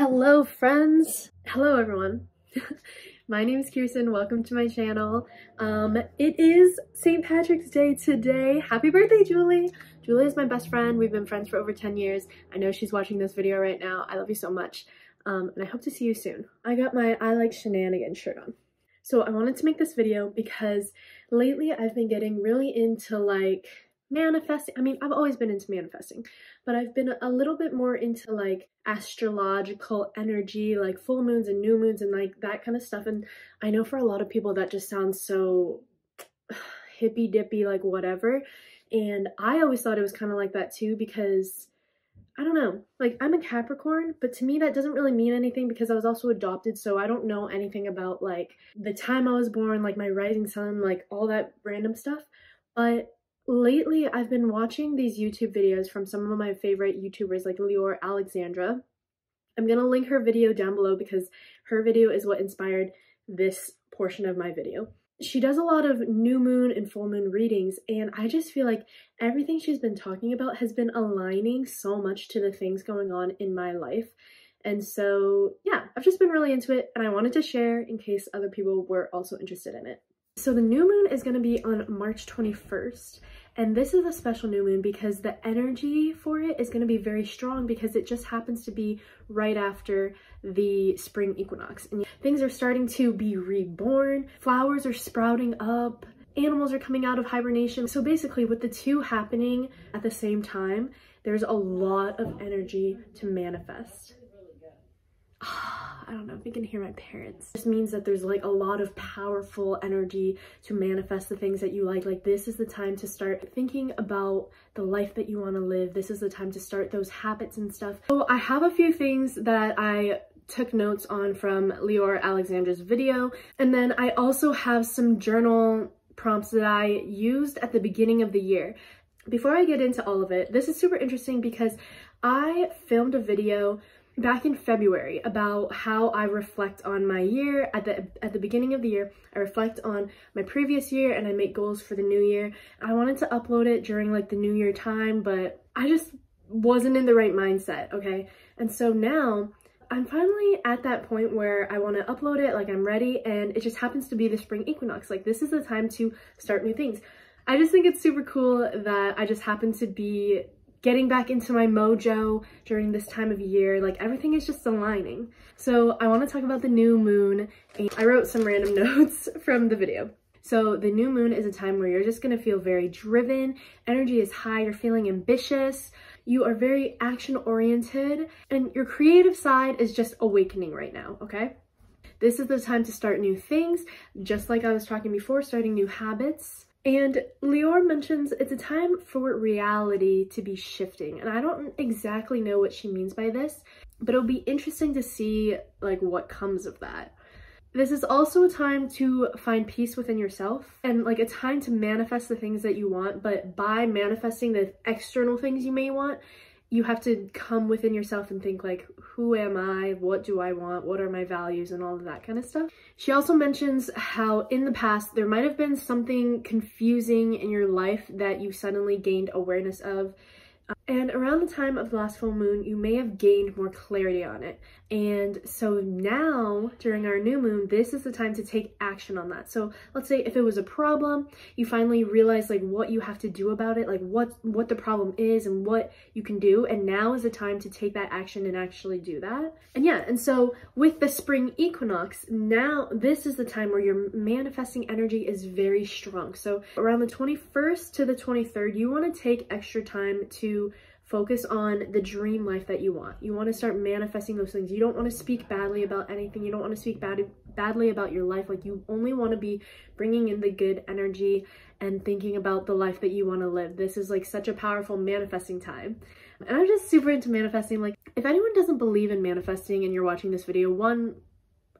Hello friends! Hello everyone! my name is Kiersten, welcome to my channel. Um, it is St. Patrick's Day today. Happy birthday Julie! Julie is my best friend, we've been friends for over 10 years. I know she's watching this video right now, I love you so much. Um, and I hope to see you soon. I got my I Like Shenanigans shirt on. So I wanted to make this video because lately I've been getting really into like manifesting. I mean, I've always been into manifesting, but I've been a little bit more into like astrological energy, like full moons and new moons and like that kind of stuff. And I know for a lot of people that just sounds so hippy dippy, like whatever. And I always thought it was kind of like that too because I don't know, like I'm a Capricorn, but to me that doesn't really mean anything because I was also adopted, so I don't know anything about like the time I was born, like my rising sun, like all that random stuff. But lately I've been watching these YouTube videos from some of my favorite YouTubers like Leeor Alexandra. I'm gonna link her video down below because her video is what inspired this portion of my video. She does a lot of new moon and full moon readings and I just feel like everything she's been talking about has been aligning so much to the things going on in my life. And so yeah, I've just been really into it and I wanted to share in case other people were also interested in it. So the new moon is going to be on March 21st and this is a special new moon because the energy for it is going to be very strong because it just happens to be right after the spring equinox and things are starting to be reborn, flowers are sprouting up, animals are coming out of hibernation. So basically with the two happening at the same time, there's a lot of energy to manifest. Ah. I don't know if you can hear my parents. This means that there's like a lot of powerful energy to manifest the things that you like. Like this is the time to start thinking about the life that you want to live. This is the time to start those habits and stuff. So I have a few things that I took notes on from Leeor Alexandra's video. And then I also have some journal prompts that I used at the beginning of the year. Before I get into all of it, this is super interesting because I filmed a video back in February about how I reflect on my year at the at the beginning of the year. I reflect on my previous year and I make goals for the new year. I wanted to upload it during like the new year time, but I just wasn't in the right mindset, okay? And so now I'm finally at that point where I want to upload it, like I'm ready, and it just happens to be the spring equinox. Like this is the time to start new things. I just think it's super cool that I just happen to be getting back into my mojo during this time of year. Like everything is just aligning. So I want to talk about the new moon. And I wrote some random notes from the video. So the new moon is a time where you're just going to feel very driven. Energy is high. You're feeling ambitious. You are very action oriented and your creative side is just awakening right now. Okay. This is the time to start new things. Just like I was talking before, starting new habits. And Leeor mentions it's a time for reality to be shifting. And I don't exactly know what she means by this, but it'll be interesting to see like what comes of that. This is also a time to find peace within yourself and like a time to manifest the things that you want, but by manifesting the external things you may want, you have to come within yourself and think like, who am I? What do I want? What are my values and all of that kind of stuff. She also mentions how in the past there might have been something confusing in your life that you suddenly gained awareness of and around the time of the last full moon, you may have gained more clarity on it. And so now, during our new moon, this is the time to take action on that. So let's say if it was a problem, you finally realize like what you have to do about it, like what, what the problem is and what you can do. And now is the time to take that action and actually do that. And yeah, and so with the spring equinox, now this is the time where your manifesting energy is very strong. So around the 21st to the 23rd, you want to take extra time to focus on the dream life that you want. You want to start manifesting those things. You don't want to speak badly about anything. You don't want to speak bad, badly about your life. Like you only want to be bringing in the good energy and thinking about the life that you want to live. This is like such a powerful manifesting time. And I'm just super into manifesting. Like if anyone doesn't believe in manifesting and you're watching this video, one,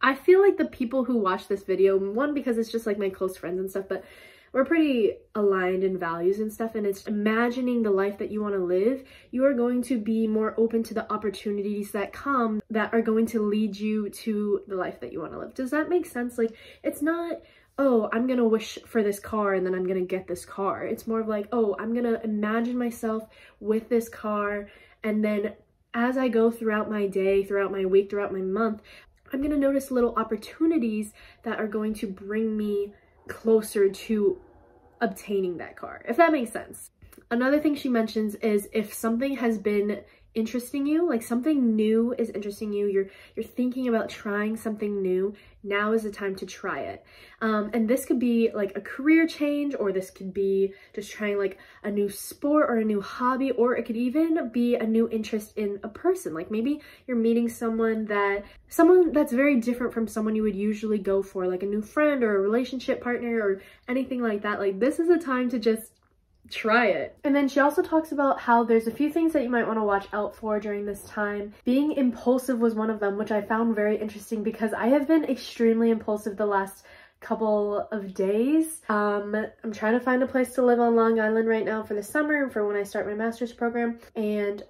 I feel like the people who watch this video, one, because it's just like my close friends and stuff, but we're pretty aligned in values and stuff and it's imagining the life that you want to live you are going to be more open to the opportunities that come that are going to lead you to the life that you want to live. Does that make sense? Like it's not oh i'm gonna wish for this car and then i'm gonna get this car. It's more of like oh i'm gonna imagine myself with this car and then as I go throughout my day, throughout my week, throughout my month, I'm to notice little opportunities that are going to bring me closer to obtaining that car, if that makes sense. Another thing she mentions is if something has been interesting you, like something new is interesting you, you're you're thinking about trying something new, now is the time to try it. Um, and this could be like a career change, or this could be just trying like a new sport or a new hobby, or it could even be a new interest in a person. Like maybe you're meeting someone that, someone that's very different from someone you would usually go for, like a new friend or a relationship partner or anything like that. Like this is a time to just try it. And then she also talks about how there's a few things that you might want to watch out for during this time. Being impulsive was one of them, which I found very interesting because I have been extremely impulsive the last couple of days. Um, I'm trying to find a place to live on Long Island right now for the summer and for when I start my master's program. And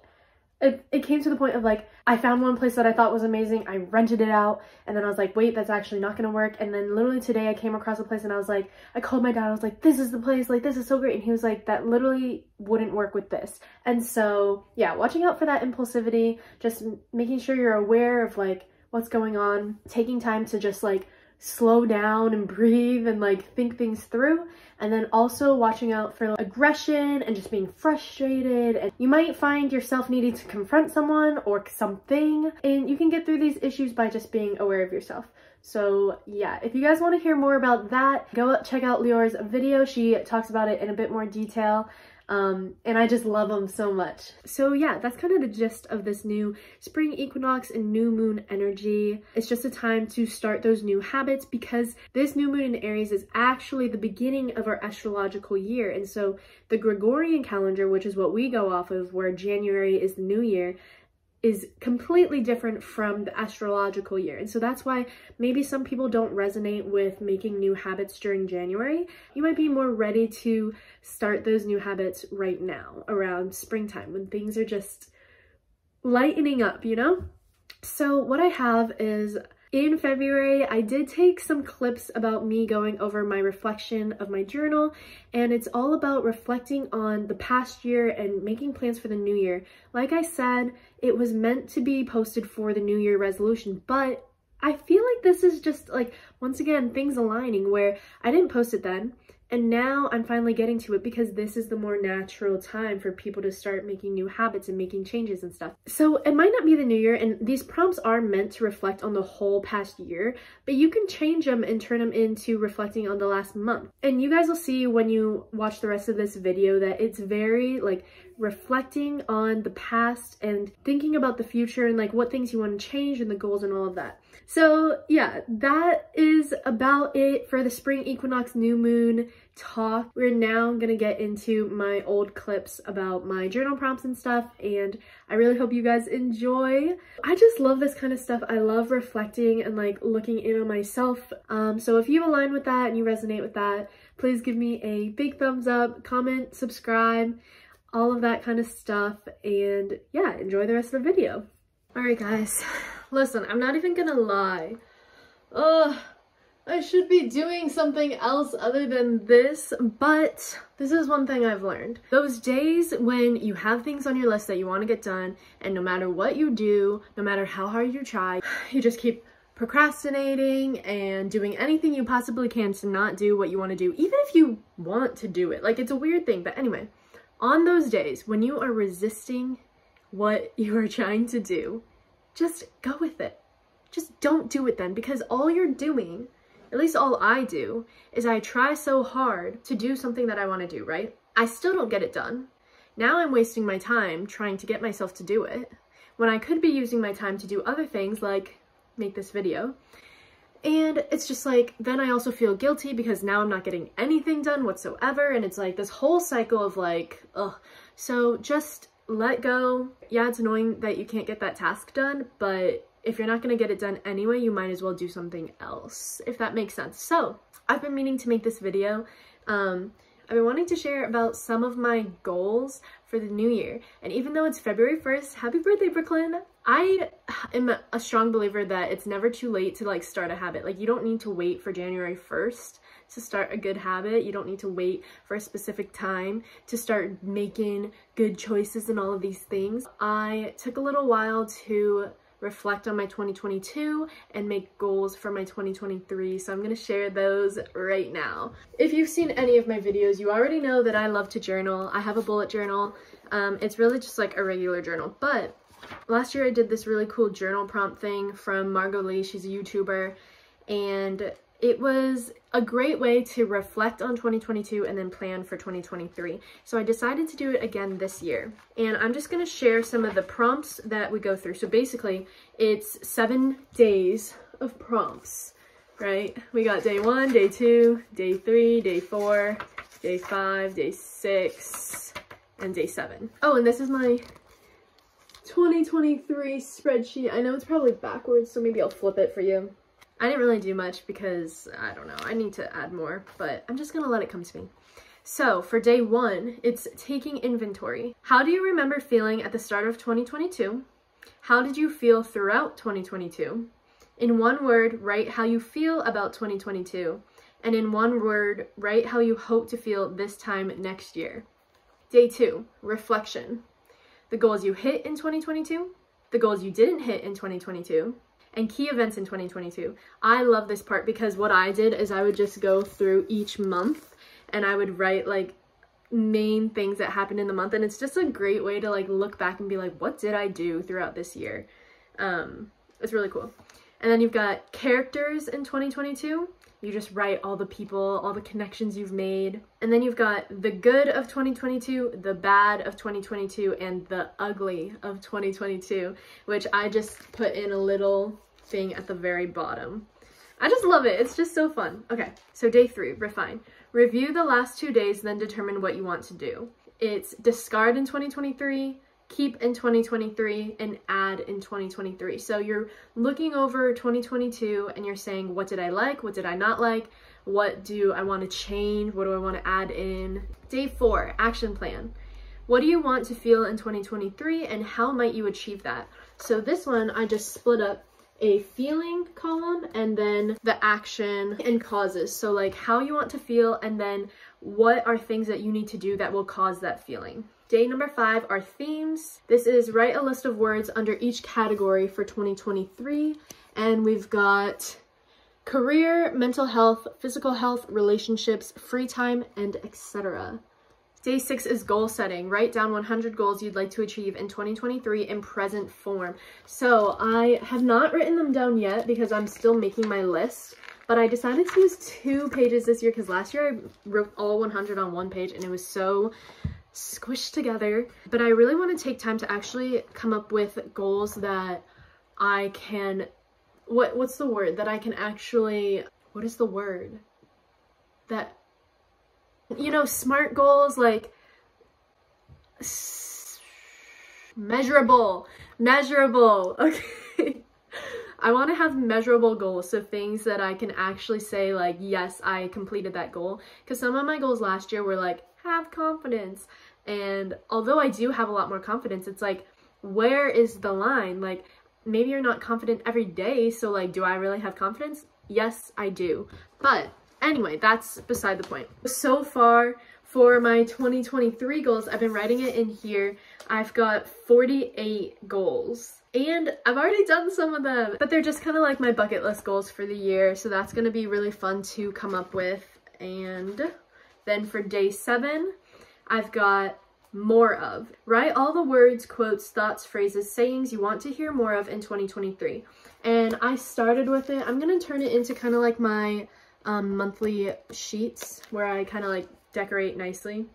it, it came to the point of like, I found one place that I thought was amazing. I rented it out and then I was like, wait, that's actually not going to work. And then literally today I came across a place and I was like, I called my dad. I was like, this is the place. Like, this is so great. And he was like, that literally wouldn't work with this. And so yeah, watching out for that impulsivity, just making sure you're aware of like what's going on, taking time to just like slow down and breathe and like think things through and then also watching out for aggression and just being frustrated and you might find yourself needing to confront someone or something and you can get through these issues by just being aware of yourself so yeah, if you guys want to hear more about that, go check out Leeor's video. She talks about it in a bit more detail. Um, and I just love them so much. So yeah, that's kind of the gist of this new spring equinox and new moon energy. It's just a time to start those new habits because this new moon in Aries is actually the beginning of our astrological year. And so the Gregorian calendar, which is what we go off of, where January is the new year, is completely different from the astrological year. And so that's why maybe some people don't resonate with making new habits during January. You might be more ready to start those new habits right now around springtime when things are just lightening up, you know? So what I have is in February, I did take some clips about me going over my reflection of my journal, and it's all about reflecting on the past year and making plans for the new year. Like I said, it was meant to be posted for the new year resolution, but I feel like this is just like, once again, things aligning where I didn't post it then. And now I'm finally getting to it because this is the more natural time for people to start making new habits and making changes and stuff. So it might not be the new year and these prompts are meant to reflect on the whole past year, but you can change them and turn them into reflecting on the last month. And you guys will see when you watch the rest of this video that it's very like reflecting on the past and thinking about the future and like what things you want to change and the goals and all of that. So yeah, that is about it for the spring equinox new moon talk. We're now gonna get into my old clips about my journal prompts and stuff and I really hope you guys enjoy. I just love this kind of stuff. I love reflecting and like looking in on myself. Um, so if you align with that and you resonate with that, please give me a big thumbs up, comment, subscribe, all of that kind of stuff. And yeah, enjoy the rest of the video. All right, guys, listen, I'm not even gonna lie. Ugh. I should be doing something else other than this, but this is one thing I've learned. Those days when you have things on your list that you want to get done, and no matter what you do, no matter how hard you try, you just keep procrastinating and doing anything you possibly can to not do what you want to do, even if you want to do it. Like, it's a weird thing, but anyway, on those days when you are resisting what you are trying to do, just go with it. Just don't do it then, because all you're doing at least all I do, is I try so hard to do something that I want to do, right? I still don't get it done. Now I'm wasting my time trying to get myself to do it, when I could be using my time to do other things like make this video. And it's just like, then I also feel guilty because now I'm not getting anything done whatsoever. And it's like this whole cycle of like, ugh. So just let go. Yeah, it's annoying that you can't get that task done, but if you're not going to get it done anyway, you might as well do something else, if that makes sense. So I've been meaning to make this video. Um, I've been wanting to share about some of my goals for the new year. And even though it's February 1st, happy birthday, Brooklyn. I am a strong believer that it's never too late to like start a habit. Like you don't need to wait for January 1st to start a good habit. You don't need to wait for a specific time to start making good choices and all of these things. I took a little while to reflect on my 2022 and make goals for my 2023 so I'm gonna share those right now. If you've seen any of my videos you already know that I love to journal. I have a bullet journal. Um, it's really just like a regular journal but last year I did this really cool journal prompt thing from Margot Lee. She's a YouTuber and it was a great way to reflect on 2022 and then plan for 2023. So I decided to do it again this year. And I'm just gonna share some of the prompts that we go through. So basically, it's seven days of prompts, right? We got day one, day two, day three, day four, day five, day six, and day seven. Oh, and this is my 2023 spreadsheet. I know it's probably backwards, so maybe I'll flip it for you. I didn't really do much because, I don't know, I need to add more, but I'm just gonna let it come to me. So for day one, it's taking inventory. How do you remember feeling at the start of 2022? How did you feel throughout 2022? In one word, write how you feel about 2022. And in one word, write how you hope to feel this time next year. Day two, reflection. The goals you hit in 2022, the goals you didn't hit in 2022, and key events in 2022. I love this part because what I did is I would just go through each month and I would write like main things that happened in the month and it's just a great way to like look back and be like what did I do throughout this year? Um it's really cool. And then you've got characters in 2022 you just write all the people all the connections you've made and then you've got the good of 2022 the bad of 2022 and the ugly of 2022 which I just put in a little thing at the very bottom I just love it. It's just so fun. Okay, so day three, refine. Review the last two days, then determine what you want to do. It's discard in 2023, keep in 2023, and add in 2023. So you're looking over 2022 and you're saying, what did I like? What did I not like? What do I want to change? What do I want to add in? Day four, action plan. What do you want to feel in 2023 and how might you achieve that? So this one I just split up a feeling column and then the action and causes. So like how you want to feel and then what are things that you need to do that will cause that feeling. Day number five are themes. This is write a list of words under each category for 2023. And we've got career, mental health, physical health, relationships, free time, and etc. Day six is goal setting. Write down 100 goals you'd like to achieve in 2023 in present form. So I have not written them down yet because I'm still making my list, but I decided to use two pages this year because last year I wrote all 100 on one page and it was so squished together. But I really want to take time to actually come up with goals that I can, what what's the word? That I can actually, what is the word? That you know, smart goals like measurable, measurable. Okay. I want to have measurable goals, so things that I can actually say like, yes, I completed that goal. Because some of my goals last year were like, have confidence. And although I do have a lot more confidence, it's like, where is the line? Like, maybe you're not confident every day, so like, do I really have confidence? Yes, I do. But Anyway, that's beside the point. So far, for my 2023 goals, I've been writing it in here. I've got 48 goals. And I've already done some of them, but they're just kind of like my bucket list goals for the year. So that's going to be really fun to come up with. And then for day seven, I've got more of. Write all the words, quotes, thoughts, phrases, sayings you want to hear more of in 2023. And I started with it. I'm going to turn it into kind of like my um, monthly sheets where I kind of like decorate nicely.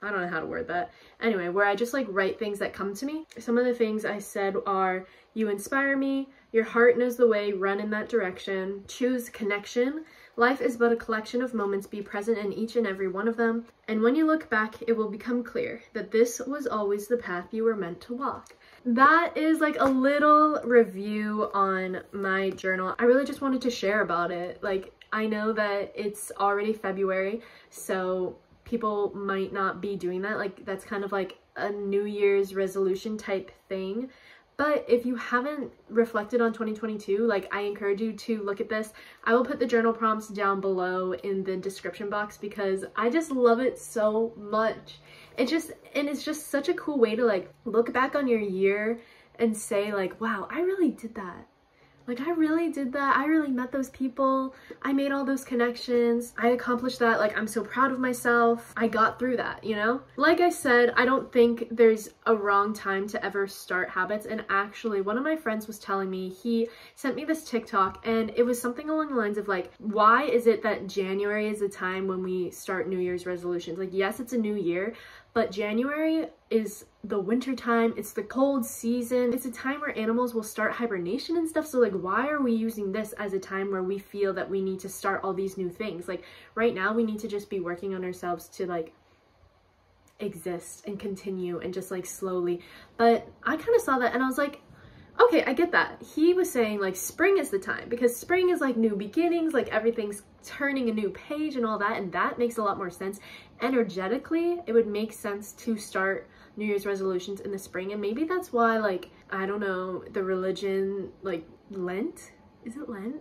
I don't know how to word that. Anyway, where I just like write things that come to me. Some of the things I said are, you inspire me, your heart knows the way, run in that direction, choose connection, life is but a collection of moments, be present in each and every one of them, and when you look back, it will become clear that this was always the path you were meant to walk. That is like a little review on my journal. I really just wanted to share about it. Like, I know that it's already February, so people might not be doing that. Like that's kind of like a New Year's resolution type thing. But if you haven't reflected on 2022, like I encourage you to look at this. I will put the journal prompts down below in the description box because I just love it so much. It just, and it's just such a cool way to like look back on your year and say like, wow, I really did that. Like I really did that. I really met those people. I made all those connections. I accomplished that. Like I'm so proud of myself. I got through that, you know? Like I said, I don't think there's a wrong time to ever start habits. And actually one of my friends was telling me, he sent me this TikTok and it was something along the lines of like, why is it that January is the time when we start New Year's resolutions? Like yes, it's a new year, but January is the winter time, it's the cold season, it's a time where animals will start hibernation and stuff. So like, why are we using this as a time where we feel that we need to start all these new things? Like right now we need to just be working on ourselves to like exist and continue and just like slowly. But I kind of saw that and I was like, okay, I get that. He was saying like spring is the time because spring is like new beginnings, like everything's turning a new page and all that. And that makes a lot more sense. Energetically, it would make sense to start New Year's resolutions in the spring. And maybe that's why like, I don't know, the religion, like Lent, is it Lent?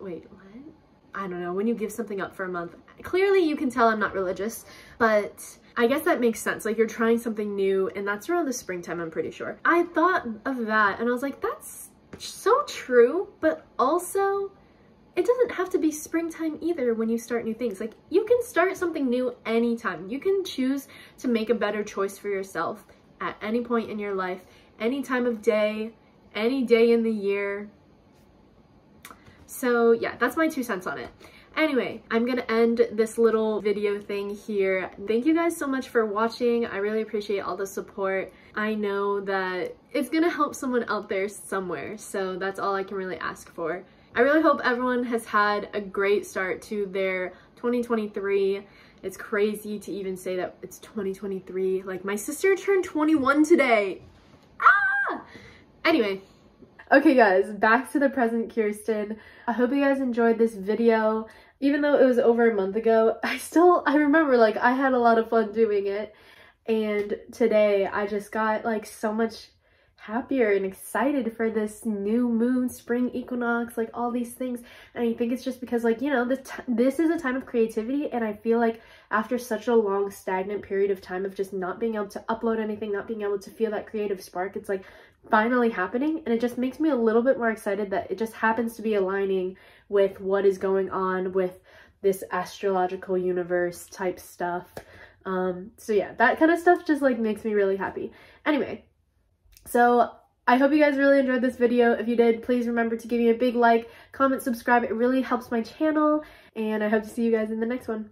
Wait, Lent? I don't know, when you give something up for a month. Clearly you can tell I'm not religious, but I guess that makes sense. Like you're trying something new and that's around the springtime, I'm pretty sure. I thought of that and I was like, that's so true, but also it doesn't have to be springtime either when you start new things. Like you can start something new anytime. You can choose to make a better choice for yourself at any point in your life, any time of day, any day in the year. So yeah, that's my two cents on it. Anyway, I'm gonna end this little video thing here. Thank you guys so much for watching. I really appreciate all the support. I know that it's gonna help someone out there somewhere, so that's all I can really ask for. I really hope everyone has had a great start to their 2023. It's crazy to even say that it's 2023. Like my sister turned 21 today. Ah! Anyway, Okay guys, back to the present Kiersten. I hope you guys enjoyed this video even though it was over a month ago, I still, I remember like I had a lot of fun doing it. And today I just got like so much happier and excited for this new moon, spring equinox, like all these things. And I think it's just because like, you know, this, this is a time of creativity. And I feel like after such a long stagnant period of time of just not being able to upload anything, not being able to feel that creative spark, it's like finally happening. And it just makes me a little bit more excited that it just happens to be aligning with what is going on with this astrological universe type stuff. Um, so yeah, that kind of stuff just like makes me really happy. Anyway, so I hope you guys really enjoyed this video. If you did, please remember to give me a big like, comment, subscribe. It really helps my channel. And I hope to see you guys in the next one.